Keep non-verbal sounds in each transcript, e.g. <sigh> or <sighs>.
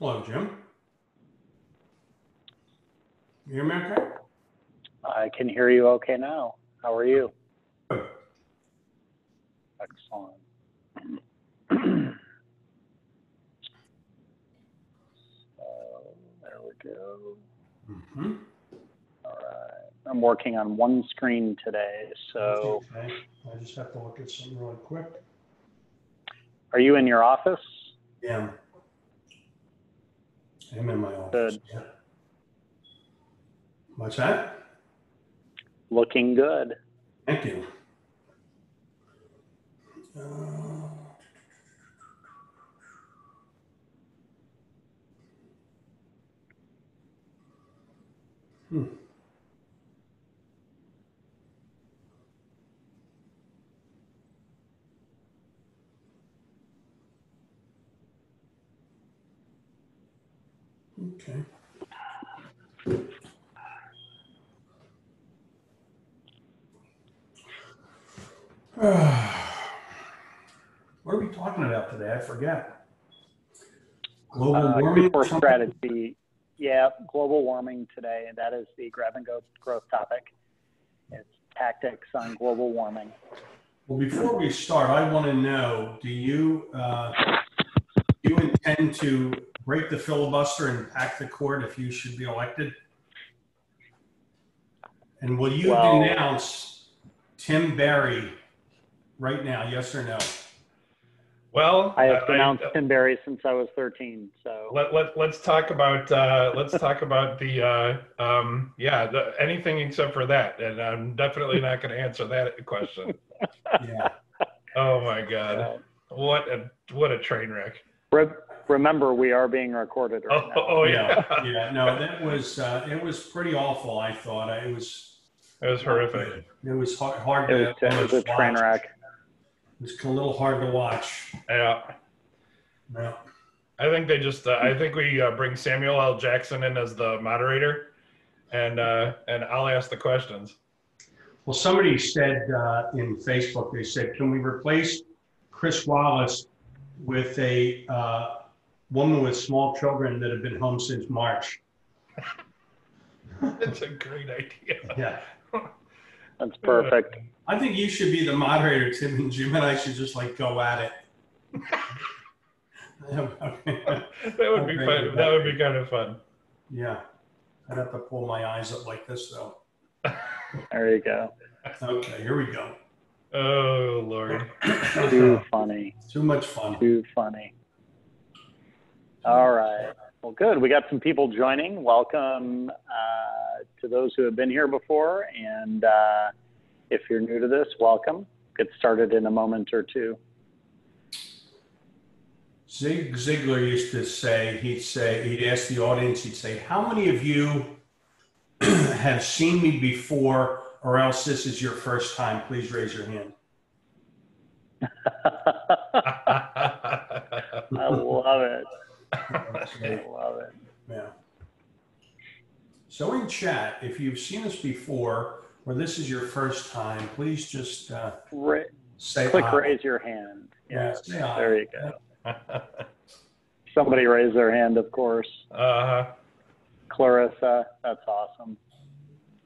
Hello, Jim. You hear me okay? I can hear you okay now. How are you? Good. Excellent. so there we go. Mm-hmm. All right. I'm working on one screen today. So Okay. I just have to look at something really quick. are you in your office? Yeah. I'm in my office. Good. Yeah. What's that? Looking good. Thank you. Uh, Okay. <sighs> What are we talking about today? I forget. Global Uh, warming. or strategy. Yeah, global warming today. and That is the grab and go growth topic. It's tactics on global warming. Well, before we start, I want to know: Do you uh, do you intend to break the filibuster and pack the court if you should be elected? And will you Well- denounce Tim Berry right now? Yes or no? Well, I have I- denounced Tim Berry since I was 13. So let, let, let's talk about uh, let's talk about the uh, um, yeah the, anything except for that and i'm definitely not going to answer that question <laughs> Yeah. oh my god what a what a train wreck re- remember, we are being recorded right oh, now. oh yeah, yeah. No, that was uh, it was pretty awful. I thought it was it was horrific It was hard, hard It to was, it was a almost train watch. wreck. It was a little hard to watch. yeah Yeah. i think they just uh, i think we uh, bring samuel l jackson in as the moderator and uh, and i'll ask the questions Well, somebody said uh, in Facebook, they said, can we replace Chris Wallace with a uh, woman with small children that have been home since March? <laughs> That's a great idea Yeah. That's perfect. I think you should be the moderator, Tim, and Jim and I should just like go at it. <laughs> that would be Okay. fun that would be kind of fun yeah. I'd have to pull my eyes up like this, though. There you go. Okay, here we go. oh lord Too funny. Too much fun. Too funny. All right. Well, good. We got some people joining. Welcome uh, to those who have been here before. And uh, if you're new to this, welcome. Get started in a moment or two. Zig Ziglar used to say, he'd say, he'd ask the audience, he'd say, How many of you <clears throat> have seen me before, or else this is your first time? Please raise your hand. <laughs> I. I love it. Yeah. So in chat, if you've seen us before, or this is your first time, please just uh, Ra- say click aye. raise your hand. Yeah, Yes. say aye. There you go. <laughs> Somebody raised their hand, of course. Uh-huh. Clarissa, that's awesome.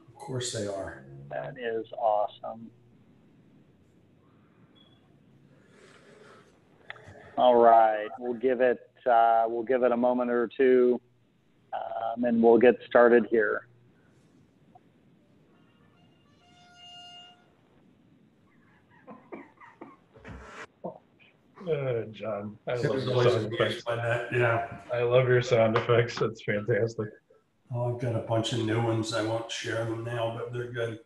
Of course they are. That is awesome. All right, we'll give it uh, we'll give it a moment or two, um, and we'll get started here. uh, John, I love is your sound effects. by that. Yeah. I love your sound effects. That's fantastic. Oh, I've got a bunch of new ones. I won't share them now, but they're good.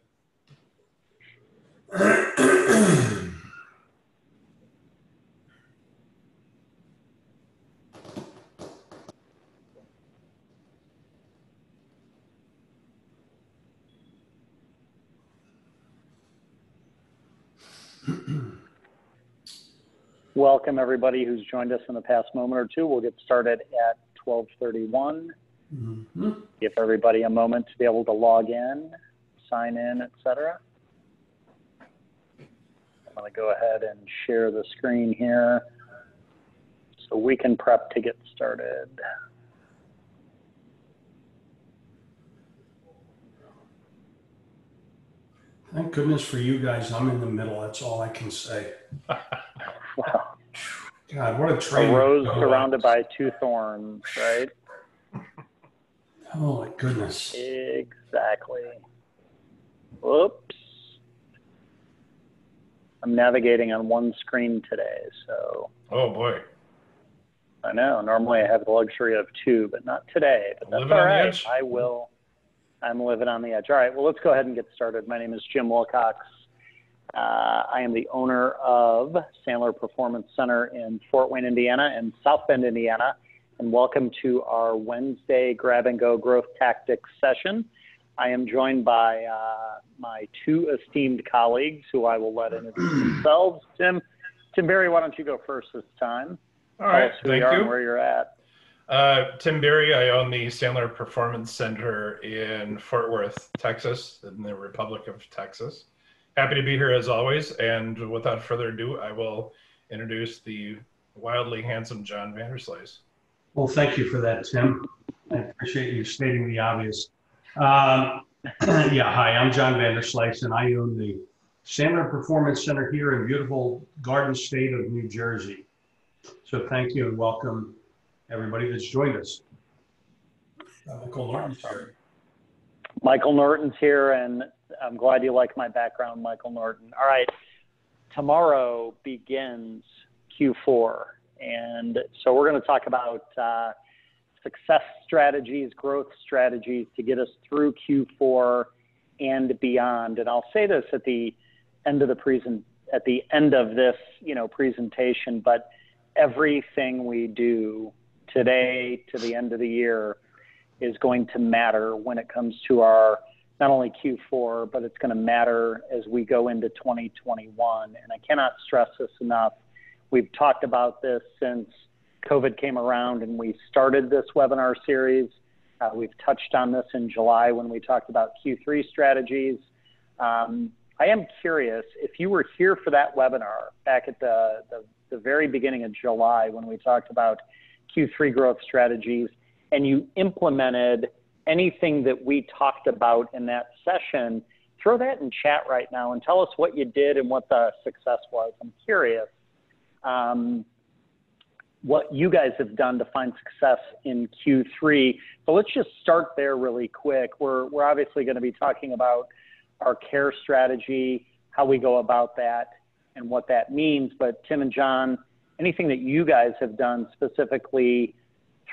<clears throat> Welcome everybody who's joined us in the past moment or two. We'll get started at 12:31. Mm-hmm. Give everybody a moment to be able to log in, sign in, etc. I'm going to go ahead and share the screen here so we can prep to get started. Thank goodness for you guys. I'm in the middle. That's all I can say. <laughs> wow. God, what a A rose surrounded by two thorns, right? <laughs> Oh my goodness. Exactly. Whoops. I'm navigating on one screen today, so Oh boy. I know. Normally I have the luxury of two, but not today. But that's Living all right. I will. I'm living on the edge. All right. Well, let's go ahead and get started. My name is Jim Wilcox. Uh, I am the owner of Sandler Performance Center in Fort Wayne, Indiana, and South Bend, Indiana. And welcome to our Wednesday Grab and Go Growth Tactics session. I am joined by uh, my two esteemed colleagues who I will let introduce <clears throat> themselves. Tim, Tim Berry, why don't you go first this time? All right. Tell us who Thank you are where you're at. Uh, Tim Berry, I own the Sandler Performance Center in Fort Worth, Texas, in the Republic of Texas. Happy to be here as always. And without further ado, I will introduce the wildly handsome John Vanderslice. Well, thank you for that, Tim. I appreciate you stating the obvious. Um, <clears throat> yeah, hi, I'm John Vanderslice, and I own the Sandler Performance Center here in beautiful Garden State of New Jersey. So thank you and welcome everybody that's joined us. Uh, Michael Norton's here. Michael Norton's here, and I'm glad you like my background, Michael Norton. All right, tomorrow begins Q4, and so we're going to talk about uh, success strategies, growth strategies to get us through Q4 and beyond. And I'll say this at the end of the present, at the end of this, you know, presentation, but everything we do today to the end of the year is going to matter when it comes to our not only Q4, but it's going to matter as we go into 2021. And I cannot stress this enough. We've talked about this since COVID came around and we started this webinar series. Uh, we've touched on this in July when we talked about Q3 strategies. Um, I am curious if you were here for that webinar back at the, the, the very beginning of July when we talked about Q3 growth strategies and you implemented anything that we talked about in that session, throw that in chat right now and tell us what you did and what the success was. I'm curious um, what you guys have done to find success in Q3. But let's just start there really quick. We're, we're obviously going to be talking about our care strategy, how we go about that, and what that means. But Tim and John, anything that you guys have done specifically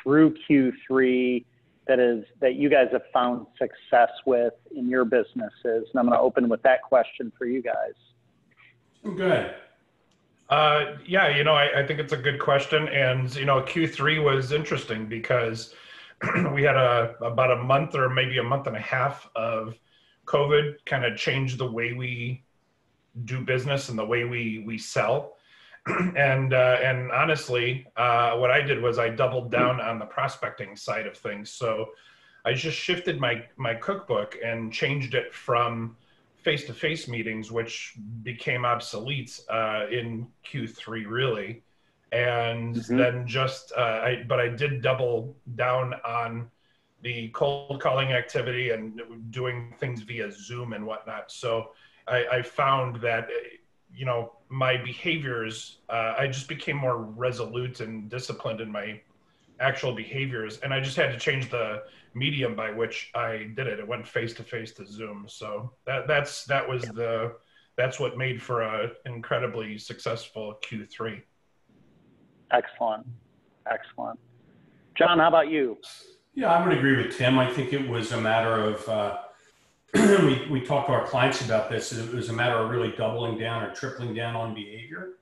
through Q3 that is that you guys have found success with in your businesses? And I'm going to open with that question for you guys. Good. Uh, yeah, you know, I, I think it's a good question, and you know, Q3 was interesting because <clears throat> we had a about a month or maybe a month and a half of COVID kind of changed the way we do business and the way we we sell. <clears throat> and uh, and honestly, uh, what I did was I doubled down on the prospecting side of things. So I just shifted my my cookbook and changed it from face-to-face meetings, which became obsolete uh, in Q3, really, and Mhm. then just uh, I but I did double down on the cold calling activity and doing things via Zoom and whatnot. So I, I found that uh, you know my behaviors uh, I just became more resolute and disciplined in my actual behaviors, and I just had to change the medium by which I did it. It went face to face to Zoom. So that that's that was the that's what made for a incredibly successful Q3. Excellent. Excellent. John, how about you? Yeah, I would agree with Tim. I think it was a matter of, uh, <clears throat> we, we talked to our clients about this. It was a matter of really doubling down or tripling down on behavior.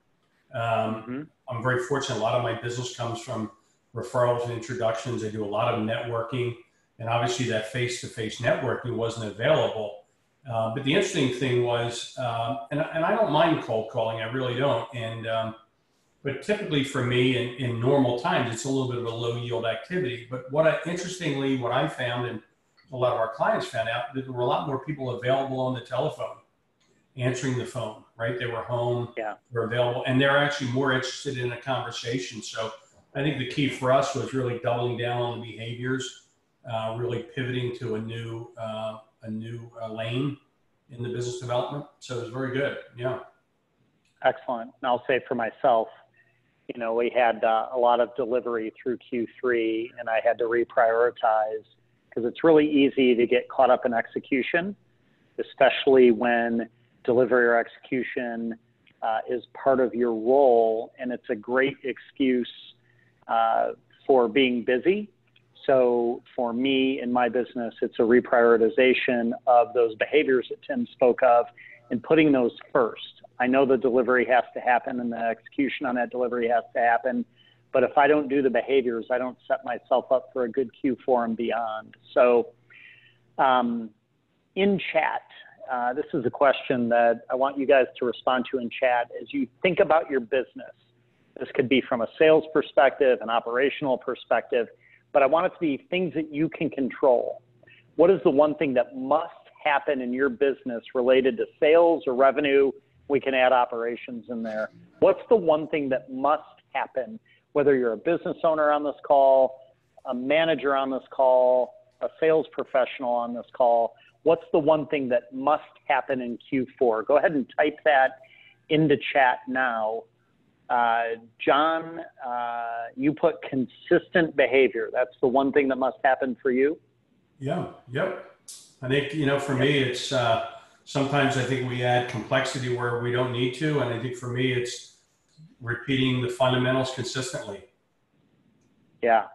Um, Mhm. I'm very fortunate. A lot of my business comes from referrals and introductions. I do a lot of networking, and obviously that face-to-face networking wasn't available. Uh, but the interesting thing was, um, and, and I don't mind cold calling. I really don't. And um, but typically for me in, in normal times, it's a little bit of a low yield activity. But what I, interestingly, what I found and a lot of our clients found out that there were a lot more people available on the telephone, answering the phone, right? They were home, Yeah. were available, and they're actually more interested in a conversation. So I think the key for us was really doubling down on the behaviors, uh, really pivoting to a new, uh, a new uh, lane in the business development. So it was very good. Yeah. Excellent. And I'll say for myself, you know, we had uh, a lot of delivery through Q3, and I had to reprioritize because it's really easy to get caught up in execution, especially when delivery or execution uh, is part of your role, and it's a great excuse uh, for being busy. So for me in my business, it's a reprioritization of those behaviors that Tim spoke of and putting those first. I know the delivery has to happen and the execution on that delivery has to happen. But if I don't do the behaviors, I don't set myself up for a good Q4 and beyond. So, um, in chat, uh, this is a question that I want you guys to respond to in chat as you think about your business. This could be from a sales perspective, an operational perspective, but I want it to be things that you can control. What is the one thing that must happen in your business related to sales or revenue we can add operations in there. What's the one thing that must happen, whether you're a business owner on this call, a manager on this call, a sales professional on this call? What's the one thing that must happen in Q4? Go ahead and type that into chat now. Uh, John, uh, you put consistent behavior. That's the one thing that must happen for you. Yeah. Yep. I think you know, for me, it's uh, sometimes I think we add complexity where we don't need to. And I think for me, it's repeating the fundamentals consistently. Yeah.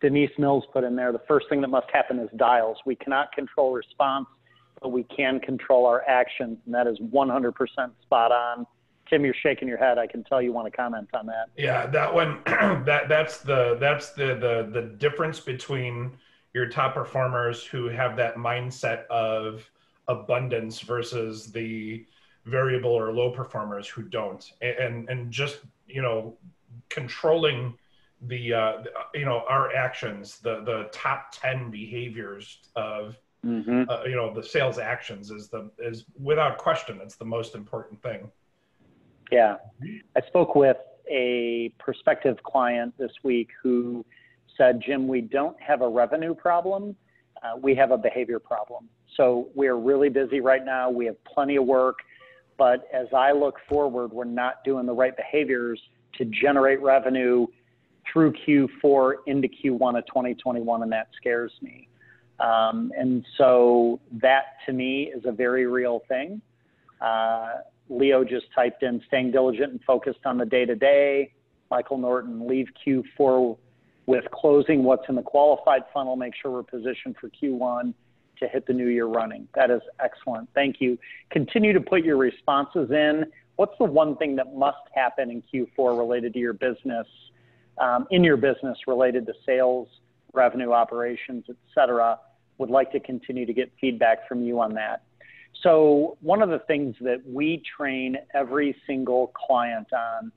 Denise Mills put in there the first thing that must happen is dials. We cannot control response, but we can control our actions. And that is 100% spot on. Tim, you're shaking your head. I can tell you want to comment on that. Yeah, that one, <clears throat> that that's the that's the the the difference between your top performers who have that mindset of abundance versus the variable or low performers who don't and and just you know controlling the uh, you know our actions the the top 10 behaviors of mm-hmm. uh, you know the sales actions is the is without question it's the most important thing yeah i spoke with a prospective client this week who said jim we don't have a revenue problem uh, we have a behavior problem so we're really busy right now. We have plenty of work. But as I look forward, we're not doing the right behaviors to generate revenue through Q4 into Q1 of 2021, and that scares me. Um, and so that to me is a very real thing. Uh, Leo just typed in staying diligent and focused on the day to day. Michael Norton, leave Q4 with closing what's in the qualified funnel, make sure we're positioned for Q1 to hit the new year running. That is excellent. Thank you. Continue to put your responses in. What's the one thing that must happen in Q4 related to your business, um, in your business related to sales, revenue operations, et cetera? Would like to continue to get feedback from you on that. So, one of the things that we train every single client on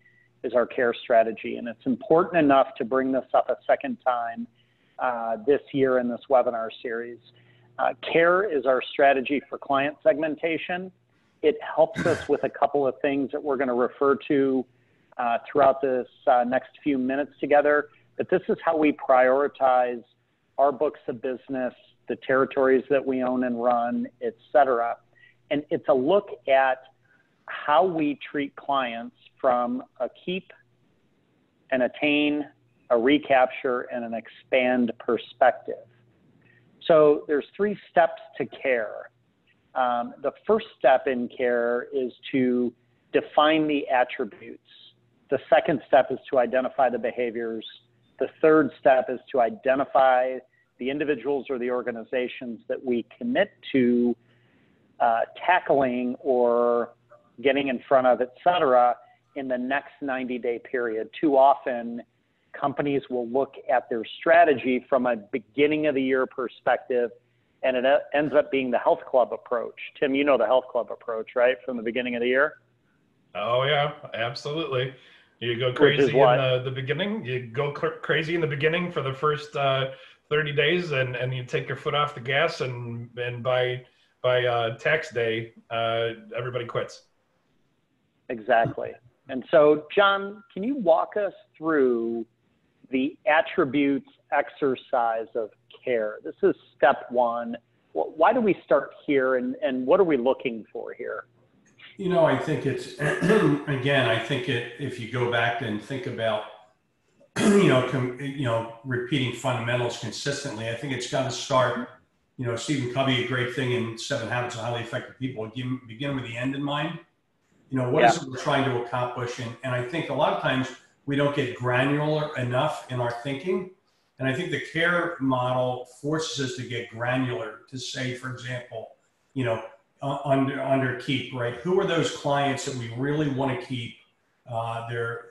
is our care strategy. And it's important enough to bring this up a second time uh, this year in this webinar series. Uh, CARE is our strategy for client segmentation. It helps us with a couple of things that we're going to refer to uh, throughout this uh, next few minutes together. But this is how we prioritize our books of business, the territories that we own and run, et cetera. And it's a look at how we treat clients from a keep, an attain, a recapture, and an expand perspective. So there's three steps to care. Um, the first step in care is to define the attributes. The second step is to identify the behaviors. The third step is to identify the individuals or the organizations that we commit to uh, tackling or getting in front of, et cetera, in the next 90 day period. Too often, companies will look at their strategy from a beginning of the year perspective and it ends up being the health club approach. Tim, you know the health club approach, right? From the beginning of the year? Oh yeah, absolutely. You go crazy in the, the beginning, you go cr- crazy in the beginning for the first uh, 30 days and, and you take your foot off the gas and, and by, by uh, tax day, uh, everybody quits. Exactly. And so, John, can you walk us through the attributes exercise of care. This is step one. why do we start here and, and what are we looking for here? You know, I think it's, <clears throat> again, I think it, if you go back and think about, <clears throat> you know, com, you know, repeating fundamentals consistently, I think it's got to start, you know, Stephen Covey, a great thing in Seven Habits of Highly Effective People, begin, begin with the end in mind. You know, what Yeah. is it we're trying to accomplish? And, and I think a lot of times we don't get granular enough in our thinking. And I think the care model forces us to get granular to say, for example, you know, uh, under under keep, right? Who are those clients that we really want to keep? Uh, they're,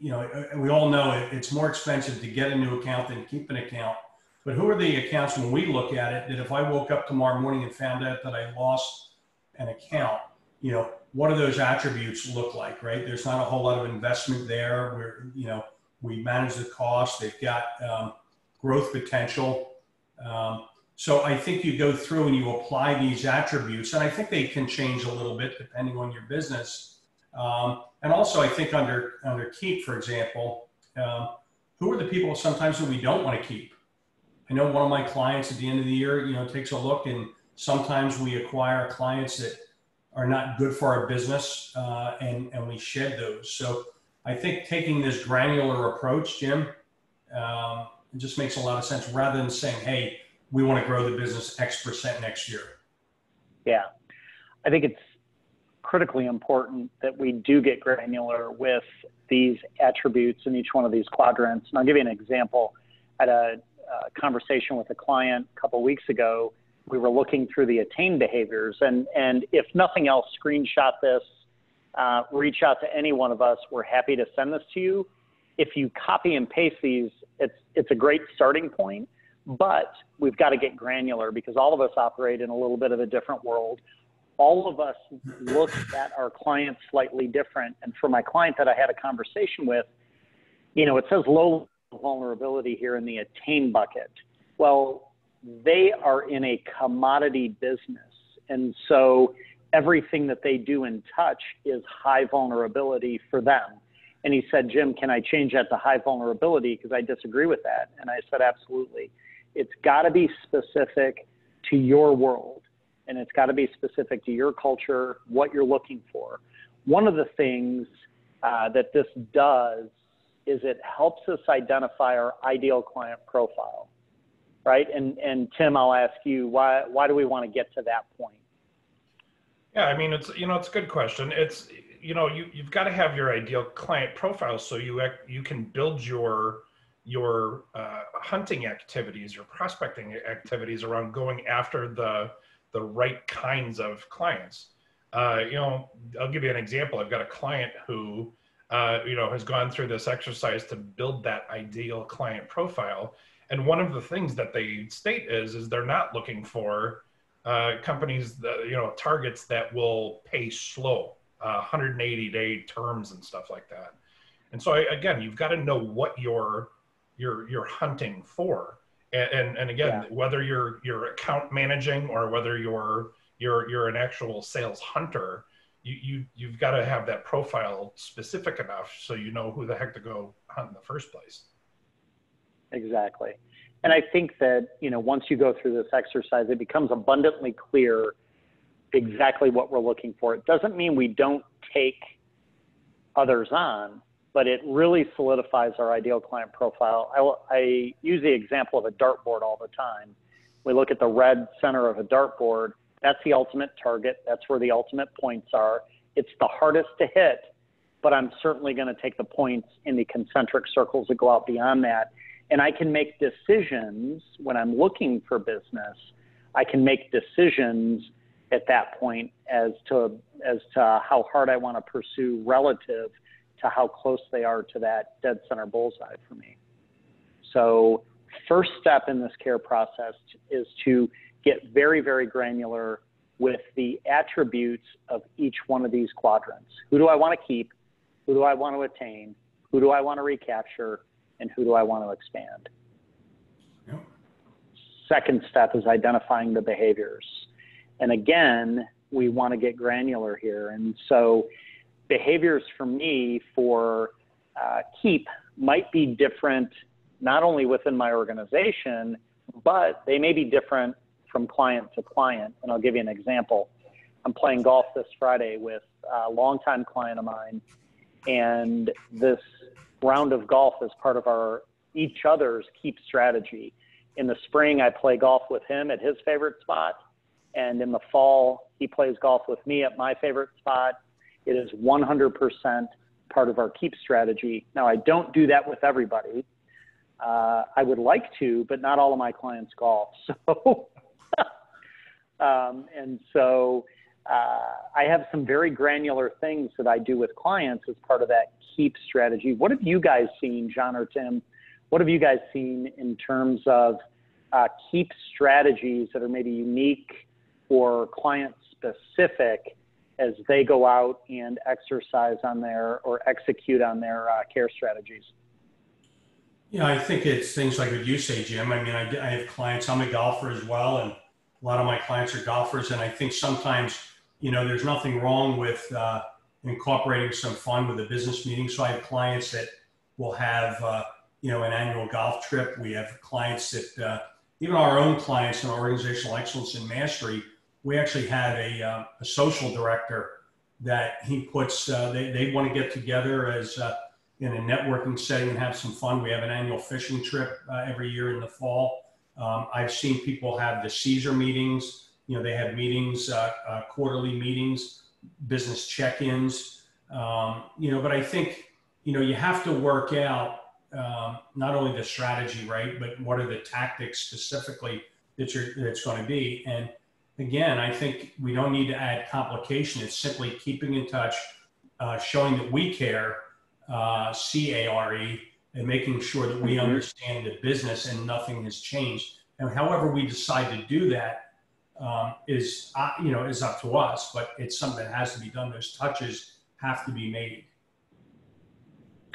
you know, uh, we all know it, it's more expensive to get a new account than keep an account. But who are the accounts when we look at it that if I woke up tomorrow morning and found out that I lost an account, you know, what do those attributes look like, right? There's not a whole lot of investment there. Where you know we manage the cost. They've got um, growth potential. Um, so I think you go through and you apply these attributes, and I think they can change a little bit depending on your business. Um, and also, I think under under keep, for example, um, who are the people sometimes that we don't want to keep? I know one of my clients at the end of the year, you know, takes a look, and sometimes we acquire clients that are not good for our business, uh, and and we shed those. So I think taking this granular approach, Jim, um, just makes a lot of sense rather than saying, hey we want to grow the business X percent next year. Yeah, I think it's critically important that we do get granular with these attributes in each one of these quadrants. And I'll give you an example. At a, a conversation with a client a couple weeks ago. We were looking through the attain behaviors, and and if nothing else, screenshot this, uh, reach out to any one of us. We're happy to send this to you. If you copy and paste these, it's it's a great starting point but we've got to get granular because all of us operate in a little bit of a different world. All of us look at our clients slightly different. And for my client that I had a conversation with, you know, it says low vulnerability here in the attain bucket. Well, they are in a commodity business. And so everything that they do in touch is high vulnerability for them. And he said, Jim, can I change that to high vulnerability? Because I disagree with that. And I said, absolutely. It's got to be specific to your world and it's got to be specific to your culture, what you're looking for. One of the things uh, that this does is it helps us identify our ideal client profile, right? And, and Tim, I'll ask you, why, why do we want to get to that point? Yeah, I mean, it's, you know, it's a good question. It's, you know, you, you've got to have your ideal client profile so you, you can build your, your uh, hunting activities, your prospecting activities around going after the the right kinds of clients. Uh, you know, I'll give you an example. I've got a client who, uh, you know, has gone through this exercise to build that ideal client profile, and one of the things that they state is is they're not looking for uh, companies that you know targets that will pay slow, 180 day terms and stuff like that. And so I, again, you've got to know what you're you're you're hunting for and and, and again yeah. whether you're you're account managing or whether you're you're you're an actual sales hunter you, you you've got to have that profile specific enough so you know who the heck to go hunt in the first place exactly and i think that you know once you go through this exercise it becomes abundantly clear exactly what we're looking for it doesn't mean we don't take others on but it really solidifies our ideal client profile. I, I, use the example of a dartboard all the time. We look at the red center of a dartboard. That's the ultimate target. That's where the ultimate points are. It's the hardest to hit, but I'm certainly going to take the points in the concentric circles that go out beyond that. And I can make decisions when I'm looking for business. I can make decisions at that point as to as to how hard I want to pursue relative to how close they are to that dead center bullseye for me. So, first step in this care process is to get very, very granular with the attributes of each one of these quadrants. Who do I want to keep? Who do I want to attain? Who do I want to recapture? And who do I want to expand? Yep. Second step is identifying the behaviors. And again, we want to get granular here. And so behaviors for me for uh, keep might be different not only within my organization, but they may be different from client to client. And I'll give you an example. I'm playing golf this Friday with a longtime client of mine, and this round of golf as part of our each other's keep strategy. In the spring, I play golf with him at his favorite spot, and in the fall, he plays golf with me at my favorite spot. It is 100% part of our keep strategy. Now, I don't do that with everybody. Uh, I would like to, but not all of my clients golf. <laughs> So, <laughs> um, and so I have some very granular things that I do with clients as part of that keep strategy. What have you guys seen, John or Tim? What have you guys seen in terms of uh, keep strategies that are maybe unique or client specific as they go out and exercise on their or execute on their uh, care strategies? Yeah, I think it's things like what you say, Jim. I mean, I, I have clients, I'm a golfer as well, and a lot of my clients are golfers. And I think sometimes, you know, there's nothing wrong with uh, incorporating some fun with a business meeting. So I have clients that will have, uh, you know, an annual golf trip. We have clients that, uh, even our own clients in organizational excellence and mastery, we actually have a, uh, a social director that he puts, uh, they, they want to get together as uh, in a networking setting and have some fun. We have an annual fishing trip every year in the fall. Um, I've seen people have the Caesar meetings. You know, they have meetings, uh, uh, quarterly meetings, business check-ins. Um, you know, but I think you know you have to work out um, not only the strategy, right, but what are the tactics specifically that you're that it's going to be. And again, I think we don't need to add complication. It's simply keeping in touch, uh, showing that we care, uh, C A R E, and making sure that we Mhm. understand the business and nothing has changed. And however we decide to do that um, is, uh, you know, is up to us. But it's something that has to be done. Those touches have to be made.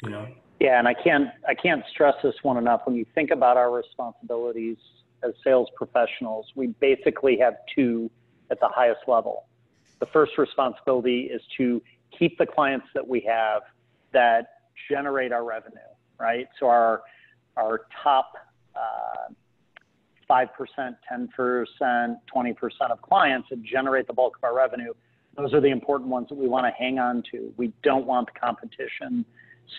You know. Yeah, and I can't I can't stress this one enough. When you think about our responsibilities as sales professionals, we basically have two at the highest level. The first responsibility is to keep the clients that we have that generate our revenue, right? So our our top uh, five percent, ten percent, twenty percent of clients that generate the bulk of our revenue. Those are the important ones that we want to hang on to. We don't want the competition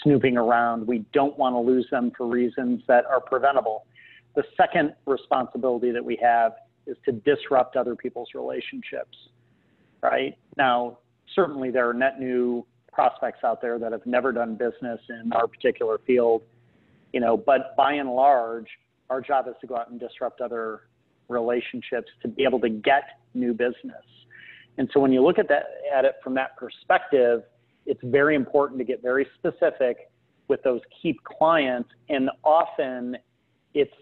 snooping around. We don't want to lose them for reasons that are preventable. The second responsibility that we have is to disrupt other people's relationships, right? Now, certainly there are net new prospects out there that have never done business in our particular field, you know, but by and large, our job is to go out and disrupt other relationships to be able to get new business. And so when you look at that at it from that perspective, it's very important to get very specific with those keep clients and often it's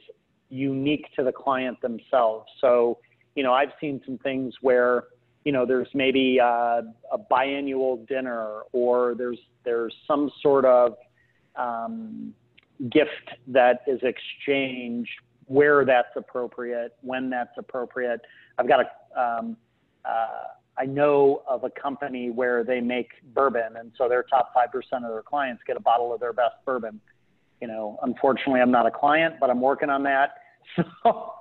unique to the client themselves. So, you know, I've seen some things where, you know, there's maybe a, a biannual dinner or there's there's some sort of um, gift that is exchanged where that's appropriate, when that's appropriate. I've got a um, uh, I know of a company where they make bourbon, and so their top five percent of their clients get a bottle of their best bourbon. You know, unfortunately, I'm not a client, but I'm working on that. <laughs> So,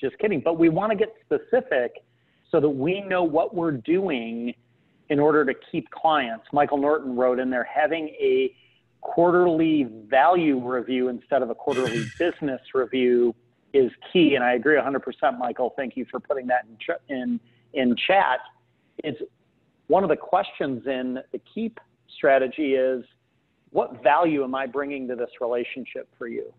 just kidding. But we want to get specific so that we know what we're doing in order to keep clients. Michael Norton wrote in there having a quarterly value review instead of a quarterly <laughs> business review is key. And I agree 100%, Michael. Thank you for putting that in, ch- in, in chat. It's one of the questions in the keep strategy is what value am I bringing to this relationship for you?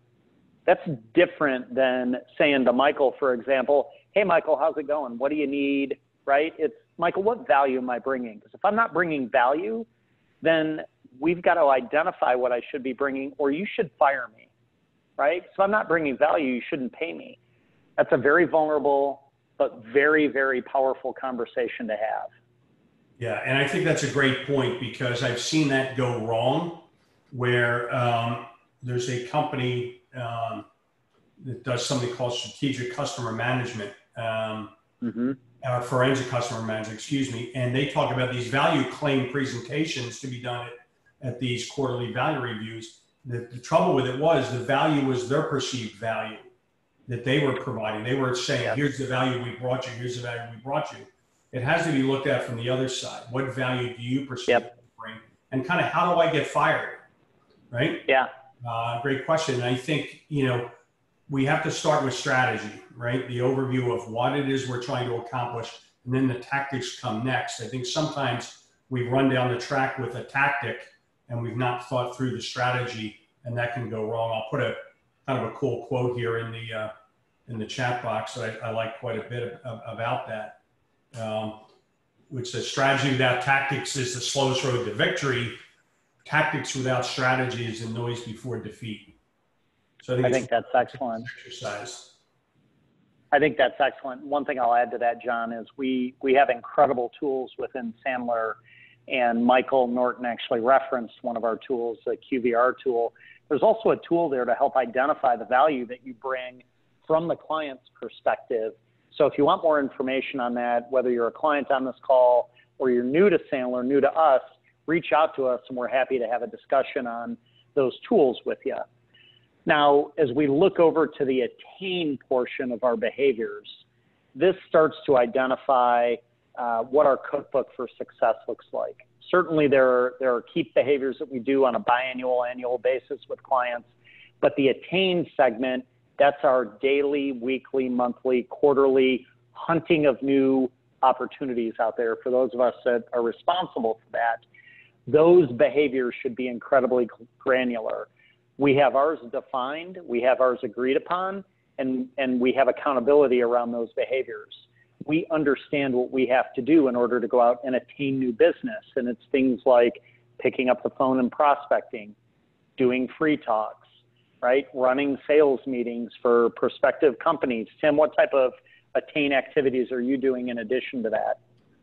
That's different than saying to Michael, for example, Hey, Michael, how's it going? What do you need? Right? It's Michael, what value am I bringing? Because if I'm not bringing value, then we've got to identify what I should be bringing, or you should fire me right? So I'm not bringing value, you shouldn't pay me. That's a very vulnerable, but very, very powerful conversation to have. Yeah, and I think that's a great point because I've seen that go wrong where um, there's a company um, that does something called strategic customer management, um, mm-hmm. uh, forensic customer management, excuse me, and they talk about these value claim presentations to be done at, at these quarterly value reviews. The, the trouble with it was the value was their perceived value. that they were providing. They were saying, Yeah. here's the value we brought you, here's the value we brought you. It has to be looked at from the other side. What value do you perceive Yep. bring? And kind of how do I get fired? Right? Yeah. Uh, great question. And I think, you know, we have to start with strategy, right? The overview of what it is we're trying to accomplish, and then the tactics come next. I think sometimes we run down the track with a tactic and we've not thought through the strategy, and that can go wrong. I'll put a kind of a cool quote here in the uh, in the chat box that I, I like quite a bit of, about that, um, which says strategy without tactics is the slowest road to victory. Tactics without strategy is the noise before defeat. So I think, I think that's excellent. exercise. I think that's excellent. One thing I'll add to that, John, is we we have incredible tools within Sandler, and Michael Norton actually referenced one of our tools, the QVR tool. There's also a tool there to help identify the value that you bring from the client's perspective. So if you want more information on that, whether you're a client on this call or you're new to Sandler, new to us, reach out to us, and we're happy to have a discussion on those tools with you. Now, as we look over to the attain portion of our behaviors, this starts to identify uh, what our cookbook for success looks like. Certainly, there are, there are keep behaviors that we do on a biannual, annual basis with clients, but the attain segment, that's our daily, weekly, monthly, quarterly hunting of new opportunities out there for those of us that are responsible for that. Those behaviors should be incredibly granular we have ours defined, we have ours agreed upon, and, and we have accountability around those behaviors. We understand what we have to do in order to go out and attain new business. And it's things like picking up the phone and prospecting, doing free talks, right? Running sales meetings for prospective companies. Tim, what type of attain activities are you doing in addition to that?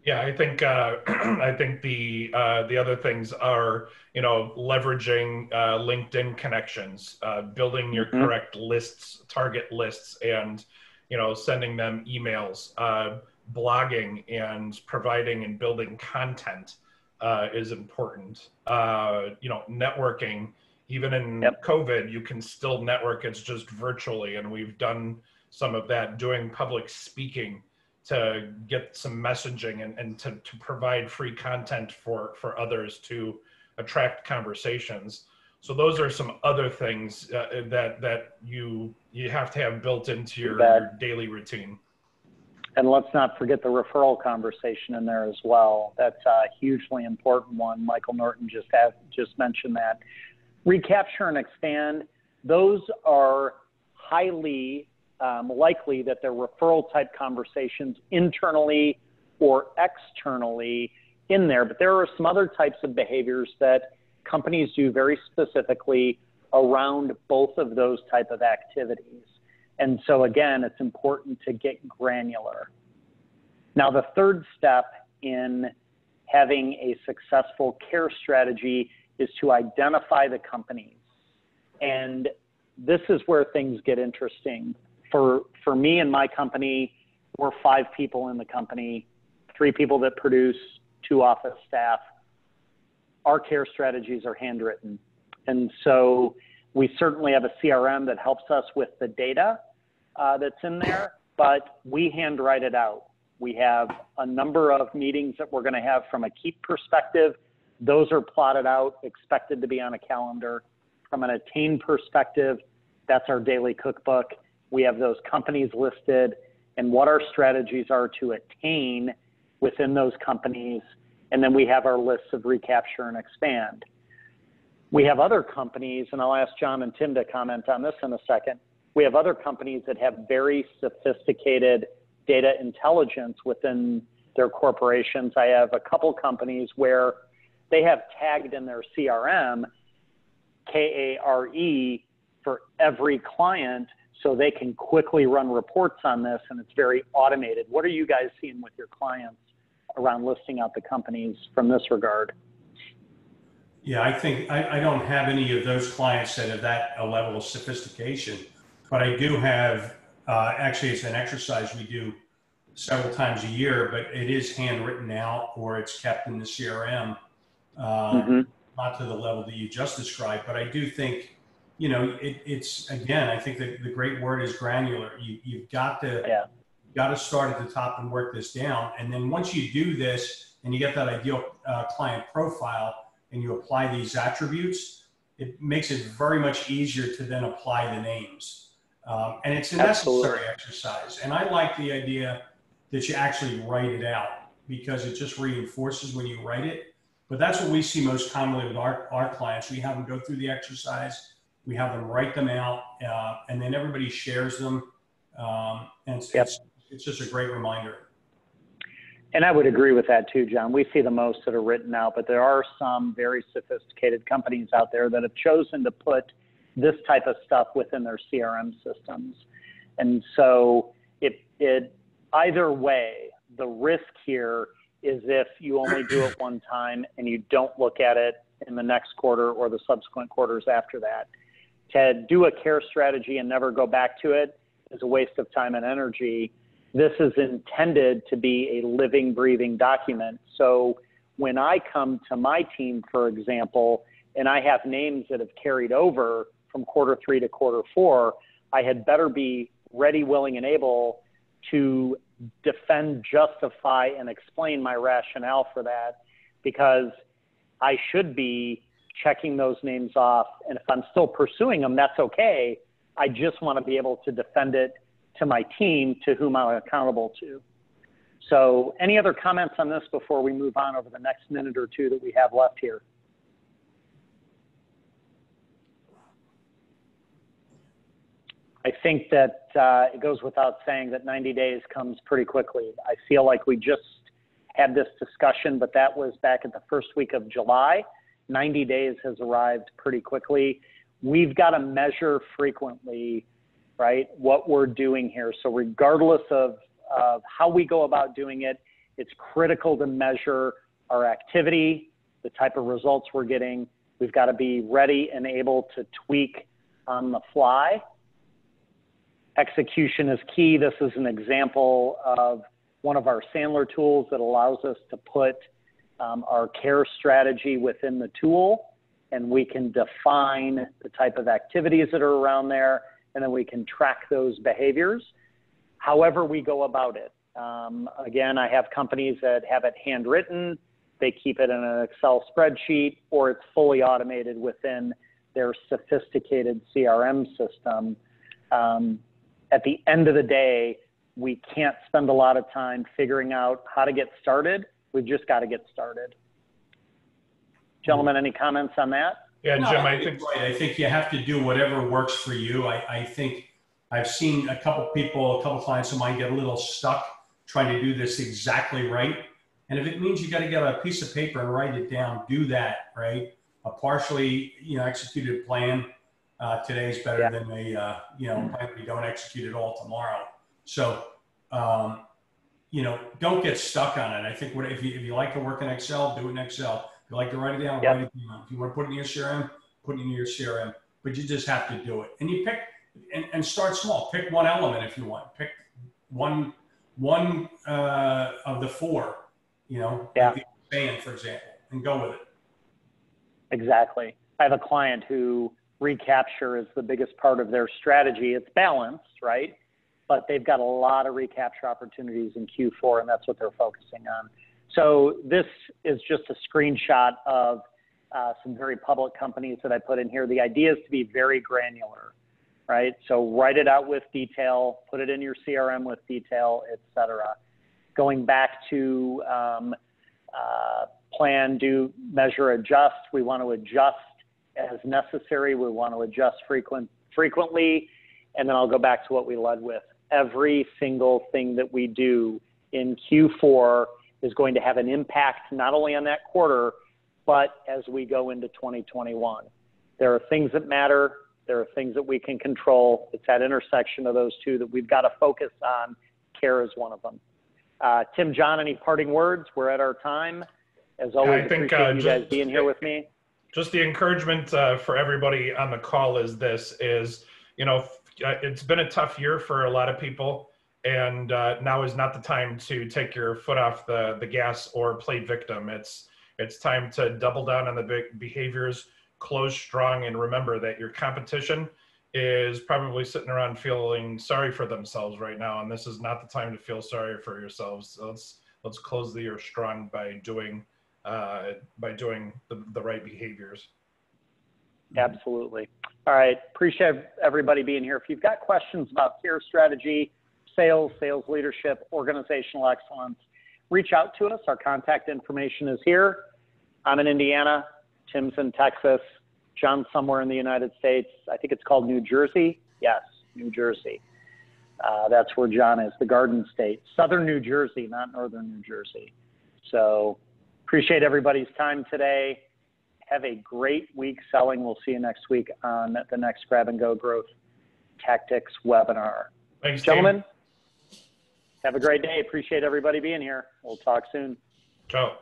Yeah, I think uh, <clears throat> I think the uh, the other things are you know leveraging uh, LinkedIn connections, uh, building your Mhm. correct lists, target lists, and you know sending them emails, uh, blogging, and providing and building content uh, is important. Uh, you know, networking. Even in Yep. COVID, you can still network. It's just virtually, and we've done some of that. Doing public speaking to get some messaging and, and to, to provide free content for, for others to attract conversations. So those are some other things uh, that that you you have to have built into your, your daily routine. And let's not forget the referral conversation in there as well. That's a hugely important one. Michael Norton just just mentioned that. Recapture and expand. Those are highly um, likely that they're referral type conversations internally or externally in there. But there are some other types of behaviors that companies do very specifically around both of those type of activities. And so again, it's important to get granular. Now, the third step in having a successful care strategy is to identify the companies. And this is where things get interesting. For, for me and my company, we're five people in the company, three people that produce, two office staff. Our care strategies are handwritten. And so we certainly have a CRM that helps us with the data uh, that's in there, but we handwrite it out. We have a number of meetings that we're going to have from a keep perspective. Those are plotted out, expected to be on a calendar. From an attain perspective, that's our daily cookbook. We have those companies listed and what our strategies are to attain within those companies. And then we have our lists of recapture and expand. We have other companies, and I'll ask John and Tim to comment on this in a second. We have other companies that have very sophisticated data intelligence within their corporations. I have a couple companies where they have tagged in their CRM K A R E for every client so they can quickly run reports on this and it's very automated. What are you guys seeing with your clients around listing out the companies from this regard? Yeah, I think I, I don't have any of those clients that have that a level of sophistication, but I do have. Uh, actually, it's an exercise we do several times a year, but it is handwritten out or it's kept in the CRM. Um, Mhm. Not to the level that you just described, but I do think you know, it, it's again, I think that the great word is granular. You, you've got to, Yeah. Got to start at the top and work this down. And then once you do this and you get that ideal uh, client profile and you apply these attributes, it makes it very much easier to then apply the names. Um, and it's a Absolutely. necessary exercise. And I like the idea that you actually write it out because it just reinforces when you write it. But that's what we see most commonly with our, our clients. We have them go through the exercise, we have them write them out, uh, and then everybody shares them. Um, and it's, Yep. it's, it's just a great reminder. And I would agree with that too, John. We see the most that are written out, but there are some very sophisticated companies out there that have chosen to put this type of stuff within their CRM systems. And so it, it either way, the risk here is if you only do it one time and you don't look at it in the next quarter or the subsequent quarters after that. To do a KARE strategy and never go back to it is a waste of time and energy this is intended to be a living, breathing document. So when I come to my team, for example, and I have names that have carried over from quarter three to quarter four, I had better be ready, willing, and able to defend, justify, and explain my rationale for that because I should be checking those names off. And if I'm still pursuing them, that's okay. I just want to be able to defend it to my team to whom I'm accountable to. So, any other comments on this before we move on over the next minute or two that we have left here? I think that uh, it goes without saying that 90 days comes pretty quickly. I feel like we just had this discussion, but that was back at the first week of July. 90 days has arrived pretty quickly. We've got to measure frequently right? What we're doing here. So, regardless of, of how we go about doing it, it's critical to measure our activity, the type of results we're getting. We've got to be ready and able to tweak on the fly. Execution is key. This is an example of one of our Sandler tools that allows us to put um, our KARE strategy within the tool, and we can define the type of activities that are around there and then we can track those behaviors however we go about it. Um, again, I have companies that have it handwritten, they keep it in an Excel spreadsheet, or it's fully automated within their sophisticated CRM system. Um, at the end of the day, we can't spend a lot of time figuring out how to get started. We've just got to get started. Gentlemen, any comments on that? Yeah, No, Jim, I think right. I think you have to do whatever works for you. I, I think I've seen a couple people, a couple clients of mine get a little stuck trying to do this exactly right. And if it means you got to get a piece of paper and write it down, do that, right? A partially, you know, executed plan uh, today is better Yeah. than a, uh, you know, plan we don't execute it all tomorrow. So, um, you know, don't get stuck on it. I think what if you, if you like to work in Excel, do it in Excel. You like to write it down, Yep. write it down. If you want to put it in your CRM, put it in your CRM. But you just have to do it. And you pick and, and start small. Pick one element if you want. Pick one one uh, of the four. You know, Yeah. the band, for example, and go with it. Exactly. I have a client who recapture is the biggest part of their strategy. It's balanced, right? But they've got a lot of recapture opportunities in Q4, and that's what they're focusing on. So this is just a screenshot of uh, some very public companies that I put in here. The idea is to be very granular, right? So write it out with detail, put it in your CRM with detail, et cetera. Going back to um, uh, plan, do, measure, adjust. We want to adjust as necessary. We want to adjust frequent, frequently. And then I'll go back to what we led with. Every single thing that we do in Q4 is going to have an impact not only on that quarter, but as we go into 2021. There are things that matter. There are things that we can control. It's that intersection of those two that we've got to focus on. KARE is one of them. Uh, Tim, John, any parting words? We're at our time. As always, I think, appreciate uh, you just- guys being here with me. just the encouragement uh, for everybody on the call is this is you know uh, it's been a tough year for a lot of people and uh, now is not the time to take your foot off the, the gas or play victim it's it's time to double down on the big behaviors close strong and remember that your competition is probably sitting around feeling sorry for themselves right now, and this is not the time to feel sorry for yourselves. So let's let's close the year strong by doing uh, by doing the, the right behaviors. Absolutely. All right. Appreciate everybody being here. If you've got questions about KARE strategy, sales, sales leadership, organizational excellence, reach out to us. Our contact information is here. I'm in Indiana. Tim's in Texas. John's somewhere in the United States. I think it's called New Jersey. Yes, New Jersey. Uh, that's where John is, the Garden State. Southern New Jersey, not Northern New Jersey. So appreciate everybody's time today. Have a great week selling. We'll see you next week on the next Grab and Go Growth Tactics webinar. Thanks, team. Have a great day. Appreciate everybody being here. We'll talk soon. Ciao.